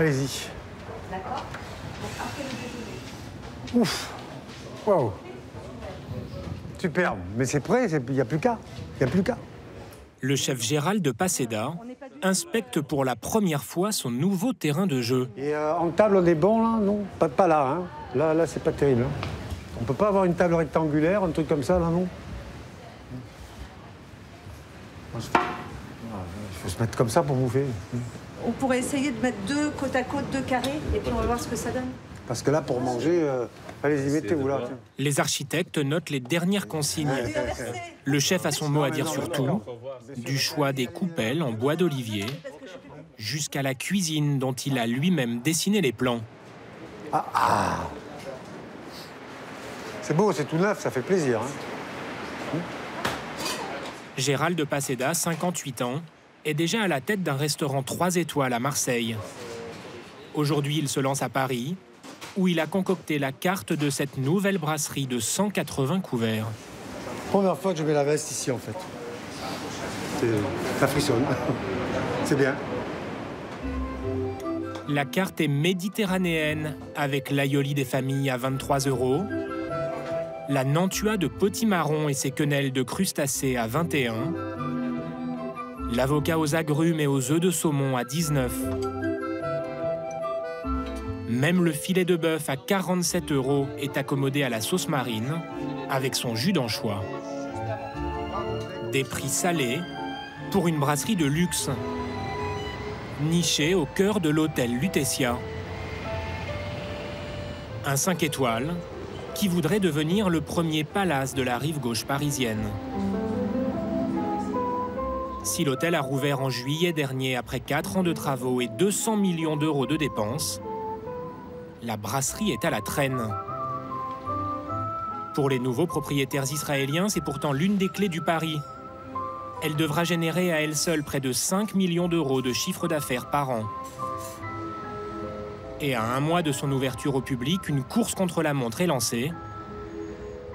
Allez-y. D'accord Ouf. Waouh. Superbe. Mais c'est prêt, il n'y a plus qu'à. Il n'y a plus qu'à. Le chef Gérald de Paseda inspecte pour la première fois son nouveau terrain de jeu. Et euh, en table, on est bon là Non? Pas, pas là, hein Là, là c'est pas terrible. hein. On peut pas avoir une table rectangulaire, un truc comme ça, là, non? Il faut se mettre comme ça pour bouffer. On pourrait essayer de mettre deux côte à côte, deux carrés, et puis on va voir ce que ça donne. Parce que là, pour manger, euh, allez-y, mettez-vous là. tiens. Les architectes notent les dernières consignes. Le chef a son mot à dire sur tout, du choix des coupelles en bois d'olivier jusqu'à la cuisine dont il a lui-même dessiné les plans. C'est beau, c'est tout neuf, ça fait plaisir. hein. Gérald de Paseda, 58 ans, est déjà à la tête d'un restaurant 3 étoiles à Marseille. Aujourd'hui, il se lance à Paris, où il a concocté la carte de cette nouvelle brasserie de 180 couverts. Première fois que je mets la veste ici, en fait. C'est- Ça frissonne. C'est bien. La carte est méditerranéenne, avec l'aioli des familles à 23 euros, la nantua de potimarron et ses quenelles de crustacés à 21, l'avocat aux agrumes et aux œufs de saumon à 19. Même le filet de bœuf à 47 euros est accommodé à la sauce marine, avec son jus d'anchois. Des prix salés pour une brasserie de luxe niché au cœur de l'hôtel Lutetia. Un 5 étoiles qui voudrait devenir le premier palace de la rive gauche parisienne. Si l'hôtel a rouvert en juillet dernier après 4 ans de travaux et 200 millions d'euros de dépenses, la brasserie est à la traîne. Pour les nouveaux propriétaires israéliens, c'est pourtant l'une des clés du pari elle devra générer à elle seule près de 5 millions d'euros de chiffre d'affaires par an. Et à un mois de son ouverture au public, une course contre la montre est lancée,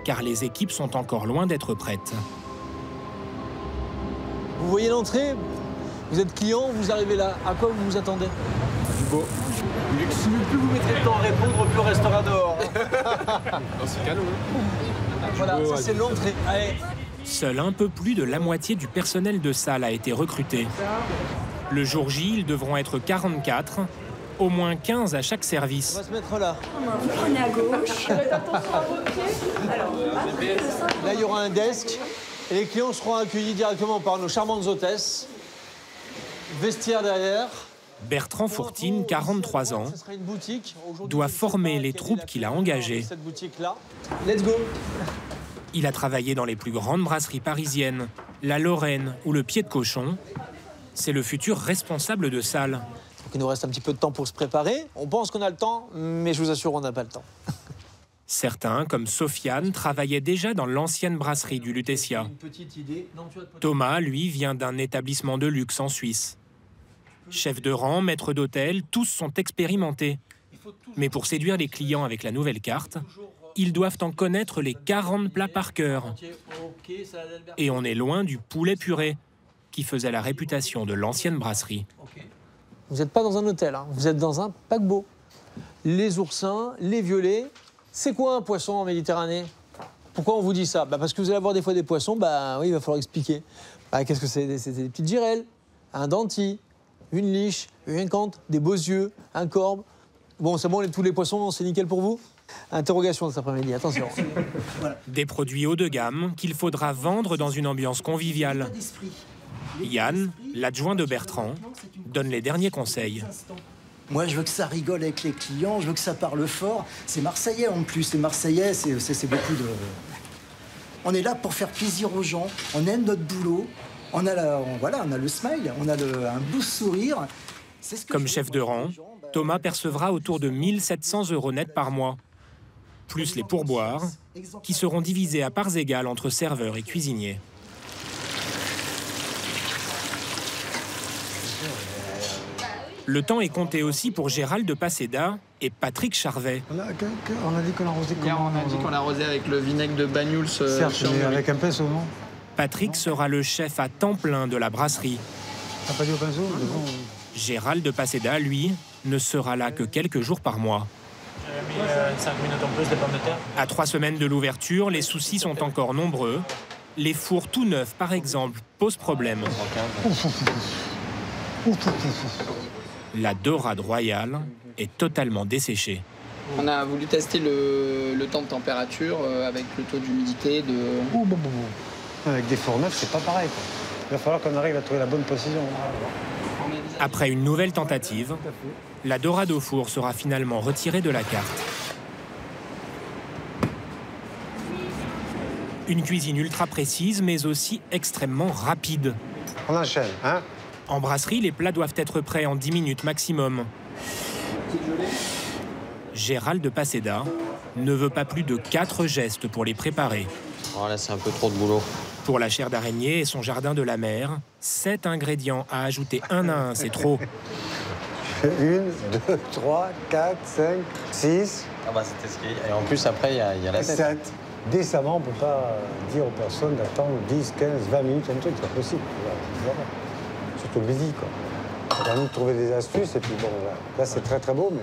car les équipes sont encore loin d'être prêtes. Vous voyez l'entrée Vous êtes client, vous arrivez là. À quoi vous vous attendez Du beau. Plus vous mettrez le temps à répondre, plus on restera dehors. Voilà, ça c'est l'entrée. Allez, Seul un peu plus de la moitié du personnel de salle a été recruté. Le jour J, ils devront être 44, au moins 15 à chaque on service. va se mettre là. Vous prenez à gauche. Là, il y aura un desk. Et les clients seront accueillis directement par nos charmantes hôtesses. Vestiaire derrière. Bertrand Fourtine, 43 ans, doit former les troupes qu'il a engagées. Let's go. Il a travaillé dans les plus grandes brasseries parisiennes, la Lorraine ou le Pied de Cochon. C'est le futur responsable de salle. Donc il nous reste un petit peu de temps pour se préparer. On pense qu'on a le temps, mais je vous assure, on n'a pas le temps. Certains, comme Sofiane, travaillaient déjà dans l'ancienne brasserie du Lutetia. Thomas, lui, vient d'un établissement de luxe en Suisse. Chef de rang, maître d'hôtel, tous sont expérimentés. Mais pour séduire les clients avec la nouvelle carte, ils doivent en connaître les 40 plats par cœur. Et on est loin du poulet puré, qui faisait la réputation de l'ancienne brasserie. Vous n'êtes pas dans un hôtel, hein. vous êtes dans un paquebot. Les oursins, les violets. C'est quoi un poisson en Méditerranée? Pourquoi on vous dit ça? Bah Parce que vous allez avoir des fois des poissons, bah oui, il va falloir expliquer. Bah, Qu'est-ce que c'est? C'est des petites girelles, un denti, une liche, une cante, des beaux yeux, un corbe. Bon, c'est bon, les- tous les poissons, c'est nickel pour vous? Interrogation cet après-midi, attention. Des produits haut de gamme qu'il faudra vendre dans une ambiance conviviale. Yann, l'adjoint de Bertrand, donne les derniers conseils. Moi, je veux que ça rigole avec les clients, je veux que ça parle fort. C'est Marseillais en plus. Les Marseillais, c'est c'est- c'est beaucoup de. On est là pour faire plaisir aux gens. On aime notre boulot. On a, la- on- voilà, on a le smile, on a le- un beau sourire. C'est ce que Comme chef de rang, Thomas percevra autour de 1700 euros net par mois, plus les pourboires, qui seront divisés à parts égales entre serveurs et cuisiniers. Le temps est compté aussi pour Gérald de Paseda et Patrick Charvet. On a, on dit qu'on arrosait Hier, comment on a dit qu'on l'arrosait avec le vinaigre de Banyuls. euh, Certes, avec un pinceau, non Patrick sera le chef à temps plein de la brasserie. T'as pas dit au pinceau C'est bon. Gérald de Paseda, lui, ne sera là que quelques jours par mois. J'ai mis 5 minutes en plus de pommes de terre. À trois semaines de l'ouverture, les soucis sont encore nombreux. Les fours tout neufs, par exemple, posent problème. La dorade royale est totalement desséchée. On a voulu tester le, le temps de température euh, avec le taux d'humidité de. Avec des fours neufs, c'est pas pareil. quoi. Il va falloir qu'on arrive à trouver la bonne précision. Après une nouvelle tentative, la dorade au four sera finalement retirée de la carte. Une cuisine ultra précise, mais aussi extrêmement rapide. On enchaîne, hein En brasserie, les plats doivent être prêts en 10 minutes maximum. Gérald de Paseda ne veut pas plus de 4 gestes pour les préparer. Oh là, c'est un peu trop de boulot. Pour la chair d'araignée et son jardin de la mer, 7 ingrédients à ajouter un à un, c'est trop. Une, deux, trois, quatre, cinq, six, Ah bah c'était ce qui est. Et en plus, après, il y a, il y a la tête. sept. Décemment, on ne peut pas dire aux personnes d'attendre 10, 15, 20 minutes, un truc, c'est pas possible. Voilà, le midi, quoi. On va nous trouver des astuces, et puis bon, là c'est très très beau, mais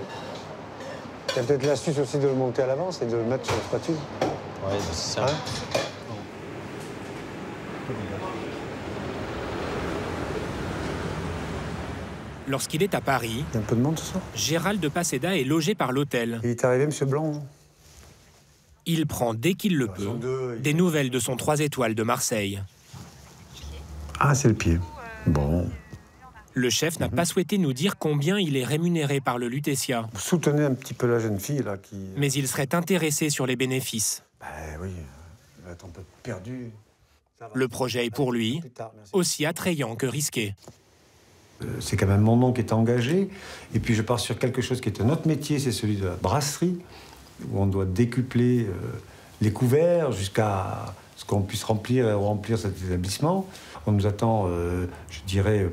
il y a peut-être l'astuce aussi de le monter à l'avance et de le mettre sur la spatule. Ouais, c'est ça. Hein Lorsqu'il est à Paris, Il y a un peu de monde ce soir? Gérald de Paseda est logé par l'hôtel. Il est arrivé, monsieur Blanc. Il prend dès qu'il le peut deux, des nouvelles de son 3 étoiles de Marseille. Ah, c'est le pied. Bon. Le chef n'a pas souhaité nous dire combien il est rémunéré par le Lutetia, Vous soutenez un petit peu la jeune fille, là, qui. mais il serait intéressé sur les bénéfices. Ben oui, elle va être un peu perdue. Va. Le projet est pour lui aussi attrayant que risqué. Euh, C'est quand même mon nom qui est engagé. Et puis je pars sur quelque chose qui est un autre métier, c'est celui de la brasserie, où on doit décupler euh, les couverts jusqu'à ce qu'on puisse remplir et remplir cet établissement. On nous attend, euh, je dirais,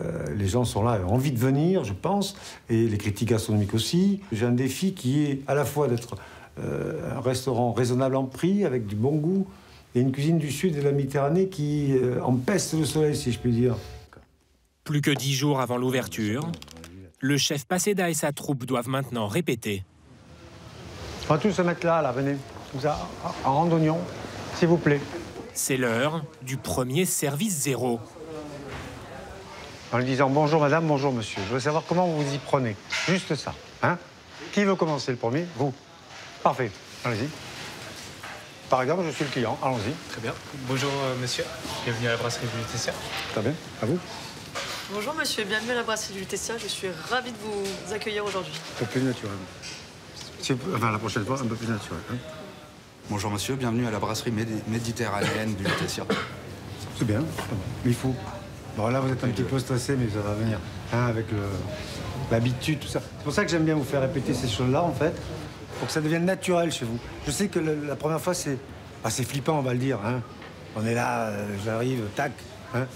euh, les gens sont là, ont envie de venir, je pense, et les critiques gastronomiques aussi. J'ai un défi qui est à la fois d'être euh, un restaurant raisonnable en prix, avec du bon goût, et une cuisine du sud de la Méditerranée qui euh, empeste le soleil, si je puis dire. Plus que dix jours avant l'ouverture, le chef Paseda et sa troupe doivent maintenant répéter. On va tous se mettre là, là, venez. Comme ça, en randonnion, s'il vous plaît. C'est l'heure du premier service zéro. En lui disant bonjour madame, bonjour monsieur. Je veux savoir comment vous vous y prenez. Juste ça. Hein Qui veut commencer le premier? Vous. Parfait. Allez-y. Par exemple, je suis le client. Allons-y. Très bien. Bonjour euh, monsieur, bienvenue à la brasserie du Lutetia. Très bien. À vous. Bonjour monsieur, bienvenue à la brasserie du Lutetia. Je suis ravie de vous accueillir aujourd'hui. Un peu plus naturel. Enfin, la prochaine fois, un peu plus naturel. hein. Bonjour monsieur, bienvenue à la brasserie médi- méditerranéenne du Lutetia. C'est bien. Il faut. Bon, là, vous êtes un petit peu stressé, mais ça va venir. Hein, avec le- l'habitude, tout ça. C'est pour ça que j'aime bien vous faire répéter ces choses-là, en fait, pour que ça devienne naturel chez vous. Je sais que le- la première fois, c'est ah, c'est flippant, on va le dire. Hein. On est là, euh, j'arrive, tac. Hein.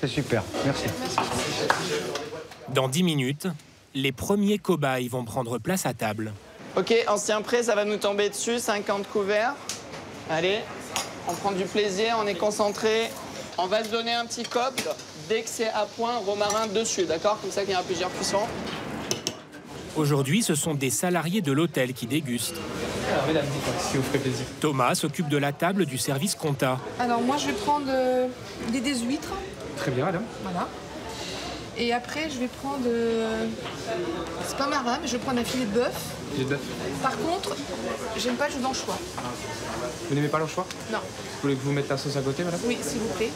C'est super. Merci. Dans dix minutes, les premiers cobayes vont prendre place à table. Ok, ancien prêt, ça va nous tomber dessus, 50 couverts. Allez, on prend du plaisir, on est concentré. On va se donner un petit cop. Dès que c'est à point, romarin dessus, d'accord? Comme ça qu'il y a plusieurs cuissons. Aujourd'hui, ce sont des salariés de l'hôtel qui dégustent. Alors mesdames, dites-moi, si vous ferait plaisir? Thomas s'occupe de la table du service compta. Alors moi je vais prendre euh, des des huîtres, Très bien madame. voilà. Et après je vais prendre, euh, c'est pas marvin, mais je vais prendre un filet de bœuf. Par contre, j'aime pas le jus d'anchois. Vous n'aimez pas l'anchois? Non. Vous voulez que vous mette la sauce à côté madame? Oui, s'il vous plaît.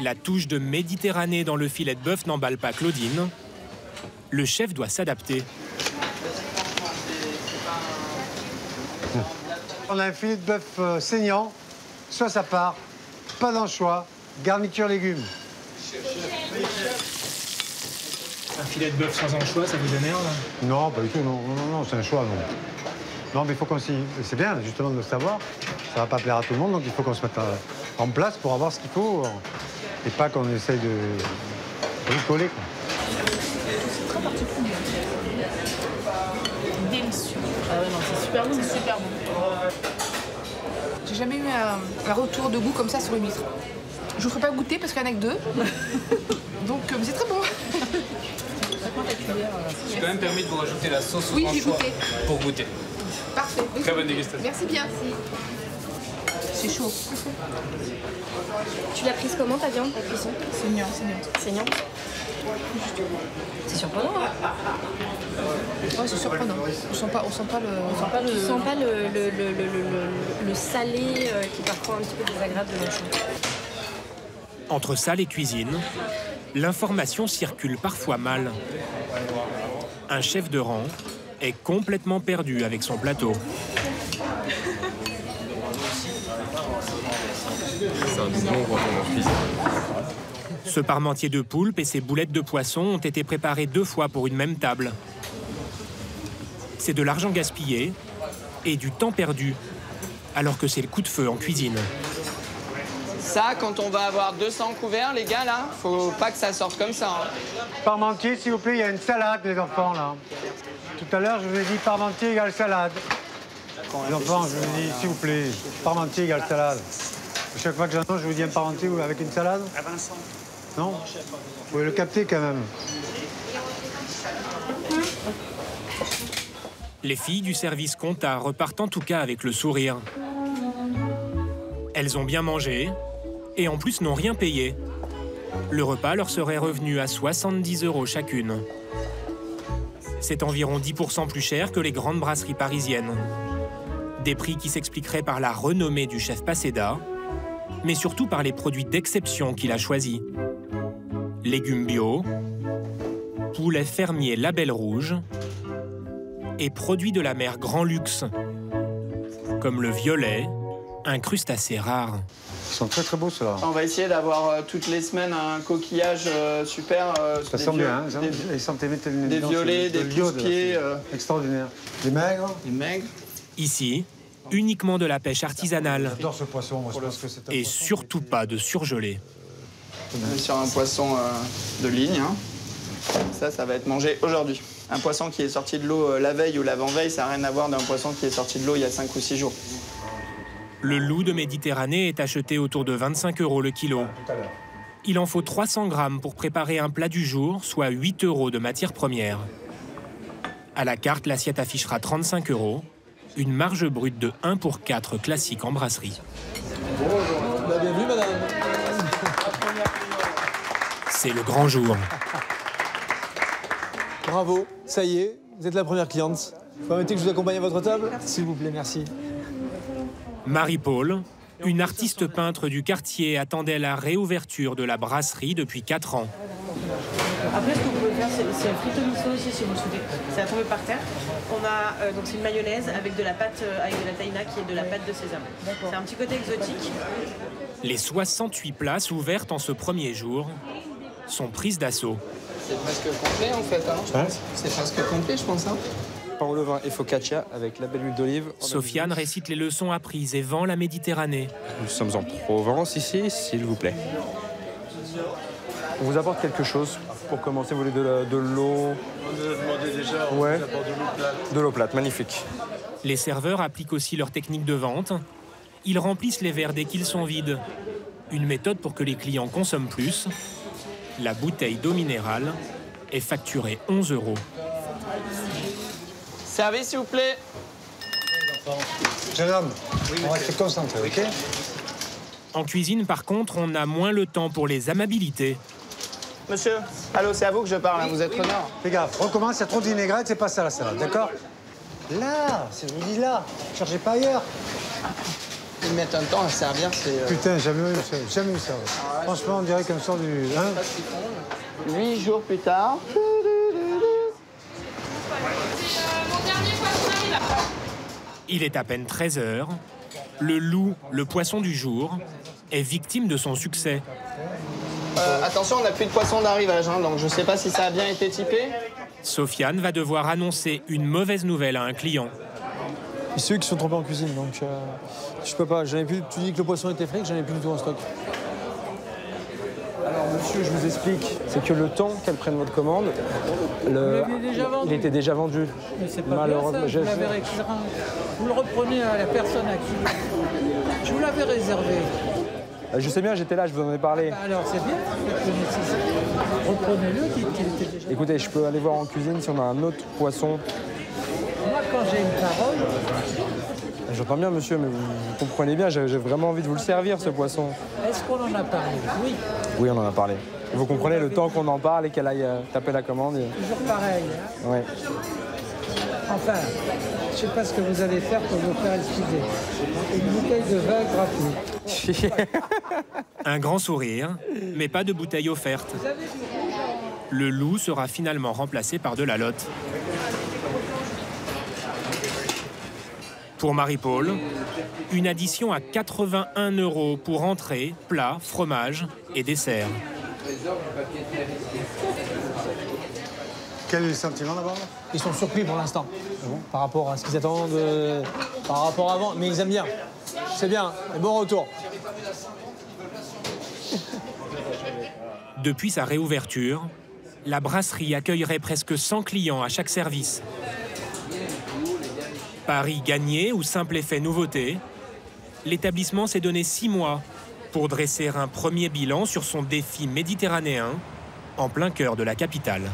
La touche de Méditerranée dans le filet de bœuf n'emballe pas Claudine. Le chef doit s'adapter. On a un filet de bœuf euh, saignant, soit ça part, pas d'anchois, garniture légumes. Filet de bœuf sans anchois, ça vous énerve Non, pas du tout, non, non, non, c'est un choix, non. Non, mais il faut qu'on s'y... C'est bien, justement, de le savoir. Ça va pas plaire à tout le monde, donc il faut qu'on se mette euh, en place pour avoir ce qu'il faut. euh, Et pas qu'on essaye de bricoler, quoi. Très particulier. Délicieux. Ah ouais, non, c'est super bon. C'est super bon. J'ai jamais eu un, un retour de goût comme ça sur une huître. Je vous ferai pas goûter parce qu'il y en a que deux. Donc euh, c'est très bon. Je peux quand même permis de vous rajouter la sauce Oui, goûté. pour goûter. Parfait. oui. Très bonne dégustation. Merci bien. C'est chaud. Tu l'as prise comment ta viande? En cuisson Saignant, saignant. C'est surprenant, hein Ouais, c'est surprenant. On sent pas, on sent pas le. On sent pas Tu sens pas le, le, le, le, le- le salé euh, qui est parfois un petit peu désagréable de l'anchois Entre salle et cuisine, l'information circule parfois mal. Un chef de rang est complètement perdu avec son plateau. Ce parmentier de poulpe et ses boulettes de poisson ont été préparés deux fois pour une même table. C'est de l'argent gaspillé et du temps perdu, alors que c'est le coup de feu en cuisine. Ça, quand on va avoir 200 couverts, les gars, là, faut pas que ça sorte comme ça. hein. Parmentier, s'il vous plaît, il y a une salade, les enfants, là. Tout à l'heure, je vous ai dit parmentier égale salade. Les enfants, je vous ai dit, s'il vous plaît, parmentier égale salade. Chaque fois que j'entends, je vous dis un parmentier ou avec une salade Non Vous pouvez le capter quand même. Les filles du service compta repartent en tout cas avec le sourire. Elles ont bien mangé et en plus n'ont rien payé. Le repas leur serait revenu à 70 euros chacune. C'est environ 10% plus cher que les grandes brasseries parisiennes. Des prix qui s'expliqueraient par la renommée du chef Paseda, mais surtout par les produits d'exception qu'il a choisis. Légumes bio, poulet fermier label rouge, et produits de la mer grand luxe, comme le violet, un crustacé rare. Ils sont très très beaux, ceux-là. On va essayer d'avoir euh, toutes les semaines un coquillage euh, super. euh, Ça des sent bien, hein, des- des violets, des pousse-pieds, euh. Extraordinaire. Les maigres Les maigres. Ici, uniquement de la pêche artisanale J'adore ce poisson, moi je pense que c'est un et poisson surtout pas de surgelé. On est sur un poisson euh, de ligne. hein. Ça, ça va être mangé aujourd'hui. Un poisson qui est sorti de l'eau euh, la veille ou l'avant-veille, ça n'a rien à voir d'un poisson qui est sorti de l'eau il y a 5 ou 6 jours. Le loup de Méditerranée est acheté autour de 25 euros le kilo. Il en faut 300 grammes pour préparer un plat du jour, soit 8 euros de matière première. À la carte, l'assiette affichera 35 euros, une marge brute de 1 pour 4 classique en brasserie. Bah, bienvenue, madame? C'est le grand jour. Bravo, ça y est, vous êtes la première cliente. Vous permettez que je vous accompagne à votre table? S'il vous plaît, merci. Marie-Paul, une artiste peintre du quartier, attendait la réouverture de la brasserie depuis 4 ans. Après, ce que vous pouvez faire, c'est un frito miso aussi, si vous le souhaitez. C'est à tomber par terre. On a euh, donc c'est une mayonnaise avec de la pâte euh, avec de la taïna qui est de la pâte de sésame. C'est un petit côté exotique. Les 68 places ouvertes en ce premier jour sont prises d'assaut. C'est presque complet en fait. Hein? C'est presque complet, je pense. Hein. Pain au levain et focaccia avec la belle huile d'olive. Sofiane récite les leçons apprises et vend la Méditerranée. Nous sommes en Provence ici, s'il vous plaît. On vous apporte quelque chose pour commencer. Vous voulez de, l'eau? On nous a demandé déjà, on Ouais. nous apporte de l'eau plate. De l'eau plate, magnifique. Les serveurs appliquent aussi leur technique de vente. Ils remplissent les verres dès qu'ils sont vides. Une méthode pour que les clients consomment plus. La bouteille d'eau minérale est facturée 11 euros. Service, s'il vous plaît. Jeune homme, on reste concentré, ok En cuisine, par contre, on a moins le temps pour les amabilités. Monsieur, allô, c'est à vous que je parle, hein, vous êtes honneur. Fais gaffe, recommence, il y a trop de vinaigrette, c'est pas ça la salade, d'accord Là, c'est je vous dis là, cherchez pas ailleurs. Ils mettent un temps à servir, c'est. euh, Putain, jamais eu ça, jamais eu ça. Franchement, on dirait qu'on sort du... Hein Huit jours plus tard. Il est à peine 13 heures. Le loup, le poisson du jour, est victime de son succès. Euh, attention, on n'a plus de poisson d'arrivage, hein, donc je sais pas si ça a bien été typé. Sofiane va devoir annoncer une mauvaise nouvelle à un client. Et ceux qui sont trompés en cuisine, donc euh, je peux pas. Plus. Tu dis que le poisson était frais, que j'en ai plus du tout en stock. Monsieur, je vous explique. C'est que le temps qu'elle prenne votre commande, le- Vous l'aviez déjà vendu il était déjà vendu. Mais c'est pas Malheureusement, bien ça, j'ai- vous l'avez récupéré. Vous le reprenez à la personne à qui je vous l'avais réservé. Euh, Je sais bien, j'étais là, je vous en ai parlé. Bah alors c'est bien. Reprenez-le était déjà. Écoutez, je peux aller voir en cuisine si on a un autre poisson. Moi quand j'ai une parole, J'entends bien, monsieur, mais vous, vous comprenez bien, j'ai vraiment envie de vous le servir, ce poisson. est-ce qu'on en a parlé Oui, Oui, on en a parlé. Vous comprenez le temps qu'on en parle et qu'elle aille euh, taper la commande. et- toujours pareil. hein. Ouais. Enfin, je ne sais pas ce que vous allez faire pour vous faire excuser. Une bouteille de vin gratuit. Un grand sourire, mais pas de bouteille offerte. Le loup sera finalement remplacé par de la lotte. Pour Marie-Paul, une addition à 81 euros pour entrée, plat, fromage et dessert. Quel est le sentiment d'abord Ils sont surpris pour l'instant, par rapport à ce qu'ils attendent, euh, par rapport à avant, mais ils aiment bien. C'est bien, et bon retour. Depuis sa réouverture, la brasserie accueillerait presque 100 clients à chaque service. Paris gagné ou simple effet nouveauté, l'établissement s'est donné six mois pour dresser un premier bilan sur son défi méditerranéen en plein cœur de la capitale.